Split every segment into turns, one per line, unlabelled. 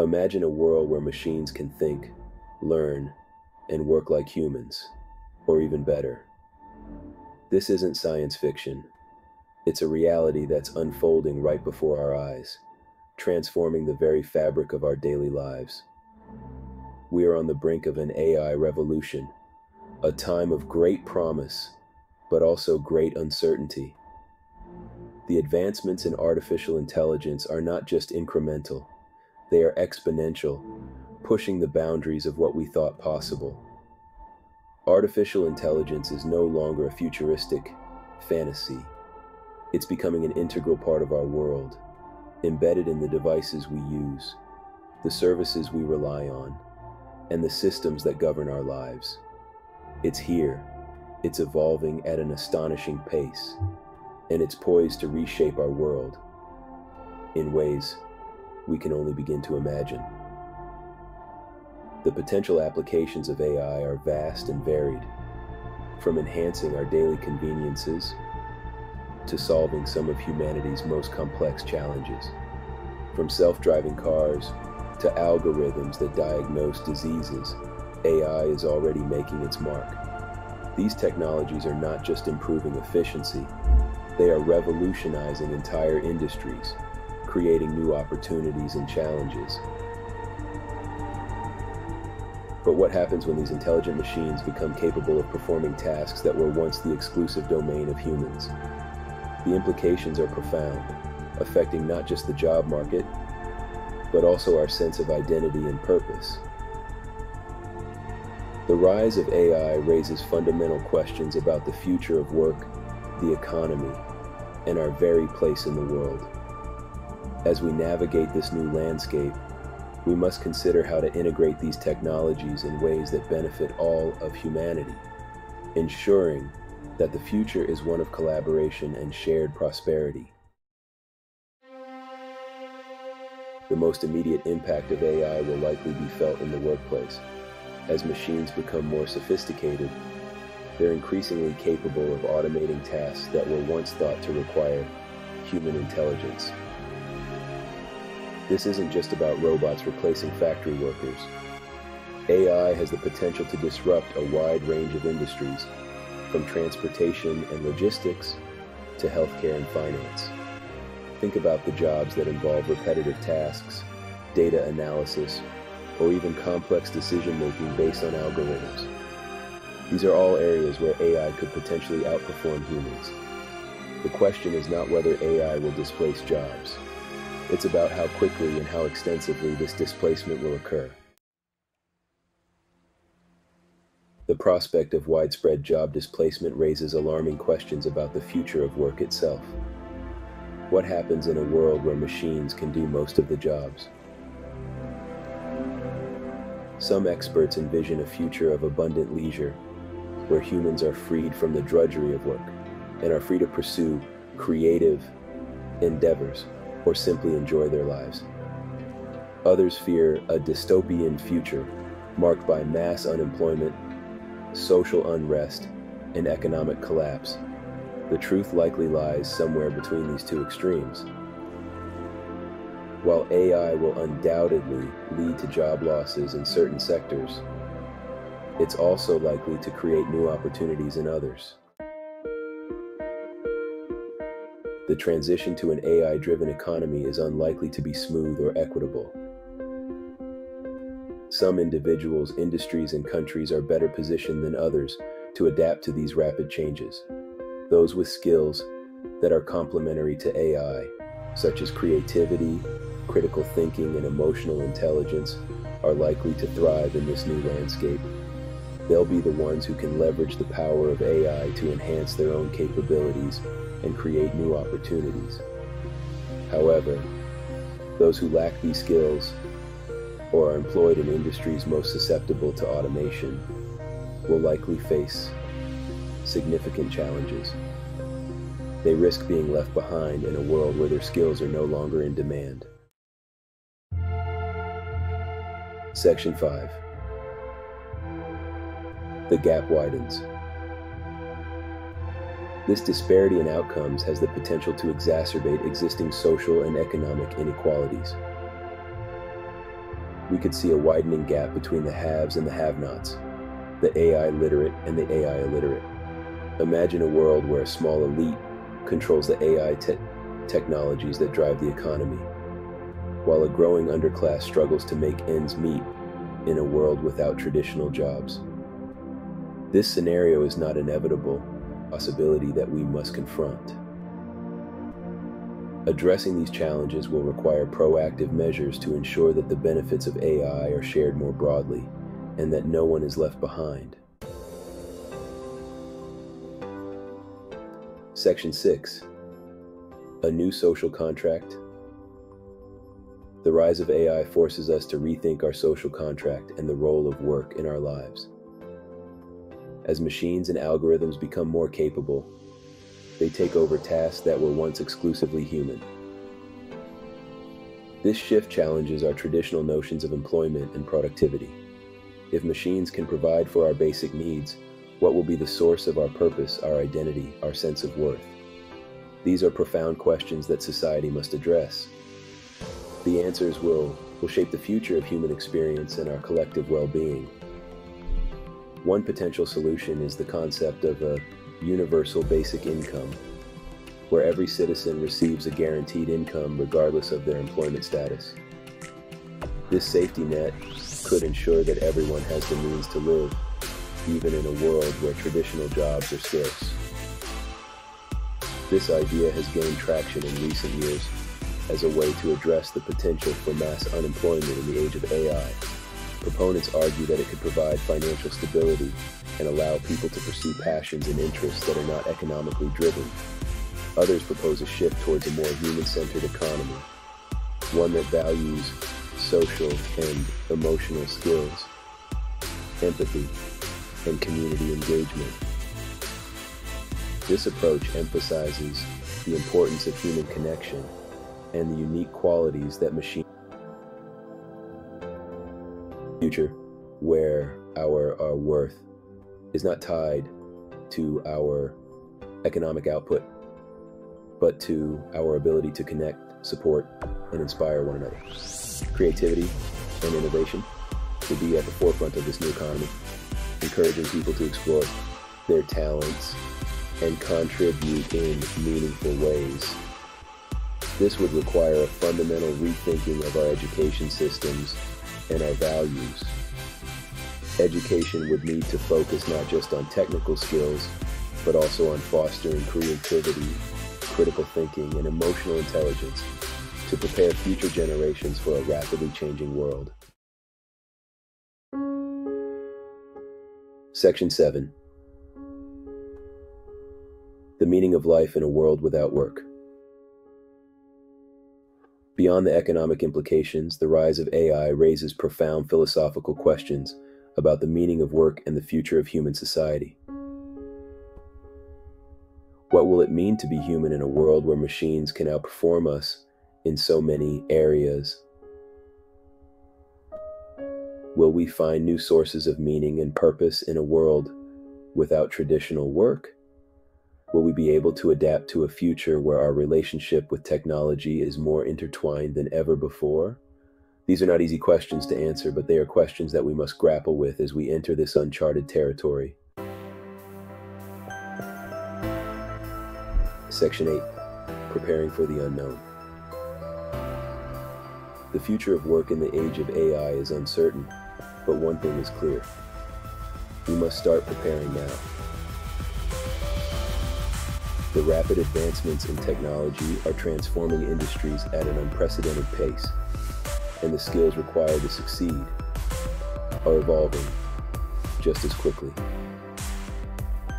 Imagine a world where machines can think, learn, and work like humans, or even better. This isn't science fiction. It's a reality that's unfolding right before our eyes, transforming the very fabric of our daily lives. We are on the brink of an AI revolution, a time of great promise, but also great uncertainty. The advancements in artificial intelligence are not just incremental, they are exponential, pushing the boundaries of what we thought possible. Artificial intelligence is no longer a futuristic fantasy. It's becoming an integral part of our world, embedded in the devices we use, the services we rely on, and the systems that govern our lives. It's here, it's evolving at an astonishing pace, and it's poised to reshape our world in ways we can only begin to imagine. The potential applications of AI are vast and varied, from enhancing our daily conveniences to solving some of humanity's most complex challenges. From self-driving cars to algorithms that diagnose diseases, AI is already making its mark. These technologies are not just improving efficiency, they are revolutionizing entire industries, creating new opportunities and challenges. But what happens when these intelligent machines become capable of performing tasks that were once the exclusive domain of humans? The implications are profound, affecting not just the job market, but also our sense of identity and purpose. The rise of AI raises fundamental questions about the future of work, the economy, and our very place in the world. As we navigate this new landscape, we must consider how to integrate these technologies in ways that benefit all of humanity, ensuring that the future is one of collaboration and shared prosperity. The most immediate impact of AI will likely be felt in the workplace. As machines become more sophisticated, they're increasingly capable of automating tasks that were once thought to require human intelligence. This isn't just about robots replacing factory workers. AI has the potential to disrupt a wide range of industries, from transportation and logistics to healthcare and finance. Think about the jobs that involve repetitive tasks, data analysis, or even complex decision making based on algorithms. These are all areas where AI could potentially outperform humans. The question is not whether AI will displace jobs, it's about how quickly and how extensively this displacement will occur. The prospect of widespread job displacement raises alarming questions about the future of work itself. What happens in a world where machines can do most of the jobs? Some experts envision a future of abundant leisure, where humans are freed from the drudgery of work and are free to pursue creative endeavors or simply enjoy their lives. Others fear a dystopian future marked by mass unemployment, social unrest, and economic collapse. The truth likely lies somewhere between these two extremes. While AI will undoubtedly lead to job losses in certain sectors, it's also likely to create new opportunities in others. The transition to an AI driven economy is unlikely to be smooth or equitable. Some individuals, industries, and countries are better positioned than others to adapt to these rapid changes. Those with skills that are complementary to AI, such as creativity, critical thinking, and emotional intelligence, are likely to thrive in this new landscape. They'll be the ones who can leverage the power of AI to enhance their own capabilities and create new opportunities. However, those who lack these skills or are employed in industries most susceptible to automation will likely face significant challenges. They risk being left behind in a world where their skills are no longer in demand. Section 5 The gap widens. This disparity in outcomes has the potential to exacerbate existing social and economic inequalities. we could see a widening gap between the haves and the have-nots, the AI literate and the AI illiterate. Imagine a world where a small elite controls the AI te- technologies that drive the economy, while a growing underclass struggles to make ends meet in a world without traditional jobs. This scenario is not inevitable, possibility that we must confront. Addressing these challenges will require proactive measures to ensure that the benefits of AI are shared more broadly and that no one is left behind. Section 6 A New Social Contract. The rise of AI forces us to rethink our social contract and the role of work in our lives. As machines and algorithms become more capable, they take over tasks that were once exclusively human. This shift challenges our traditional notions of employment and productivity. If machines can provide for our basic needs, what will be the source of our purpose, our identity, our sense of worth? These are profound questions that society must address. The answers will, will shape the future of human experience and our collective well-being. One potential solution is the concept of a universal basic income, where every citizen receives a guaranteed income regardless of their employment status. This safety net could ensure that everyone has the means to live, even in a world where traditional jobs are scarce. This idea has gained traction in recent years as a way to address the potential for mass unemployment in the age of AI. Proponents argue that it could provide financial stability and allow people to pursue passions and interests that are not economically driven. Others propose a shift towards a more human-centered economy, one that values social and emotional skills, empathy, and community engagement. This approach emphasizes the importance of human connection and the unique qualities that machine future where our, our worth is not tied to our economic output, but to our ability to connect, support, and inspire one another. Creativity and innovation will be at the forefront of this new economy, encouraging people to explore their talents and contribute in meaningful ways. This would require a fundamental rethinking of our education systems and our values education would need to focus not just on technical skills, but also on fostering creativity, critical thinking, and emotional intelligence to prepare future generations for a rapidly changing world. Section 7 The Meaning of Life in a World Without Work. Beyond the economic implications, the rise of AI raises profound philosophical questions about the meaning of work and the future of human society. What will it mean to be human in a world where machines can outperform us in so many areas? Will we find new sources of meaning and purpose in a world without traditional work? Will we be able to adapt to a future where our relationship with technology is more intertwined than ever before? These are not easy questions to answer, but they are questions that we must grapple with as we enter this uncharted territory. Section 8 Preparing for the Unknown. The future of work in the age of AI is uncertain, but one thing is clear. We must start preparing now. The rapid advancements in technology are transforming industries at an unprecedented pace and the skills required to succeed are evolving just as quickly.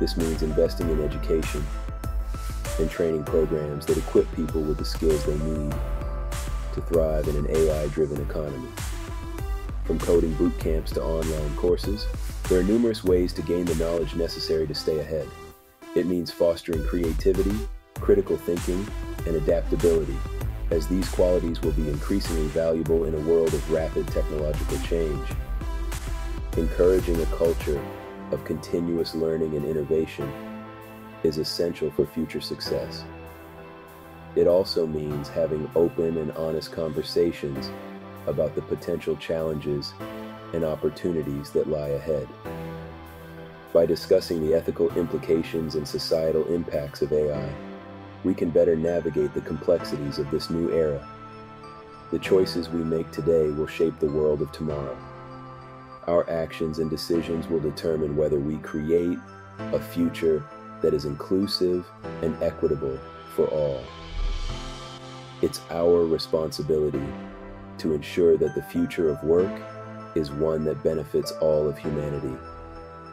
This means investing in education and training programs that equip people with the skills they need to thrive in an AI-driven economy. From coding boot camps to online courses, there are numerous ways to gain the knowledge necessary to stay ahead. It means fostering creativity, critical thinking, and adaptability as these qualities will be increasingly valuable in a world of rapid technological change. Encouraging a culture of continuous learning and innovation is essential for future success. It also means having open and honest conversations about the potential challenges and opportunities that lie ahead. By discussing the ethical implications and societal impacts of AI, we can better navigate the complexities of this new era. The choices we make today will shape the world of tomorrow. Our actions and decisions will determine whether we create a future that is inclusive and equitable for all. It's our responsibility to ensure that the future of work is one that benefits all of humanity.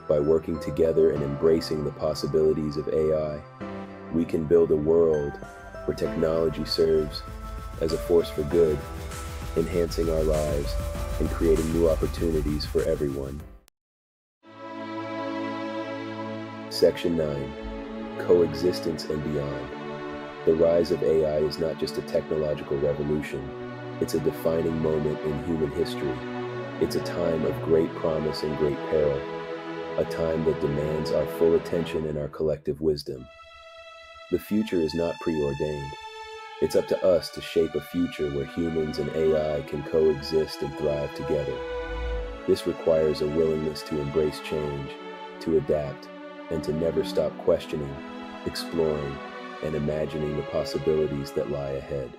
By working together and embracing the possibilities of AI, we can build a world where technology serves as a force for good, enhancing our lives and creating new opportunities for everyone. Section 9 Coexistence and Beyond. The rise of AI is not just a technological revolution, it's a defining moment in human history. It's a time of great promise and great peril, a time that demands our full attention and our collective wisdom. The future is not preordained. It's up to us to shape a future where humans and AI can coexist and thrive together. This requires a willingness to embrace change, to adapt, and to never stop questioning, exploring, and imagining the possibilities that lie ahead.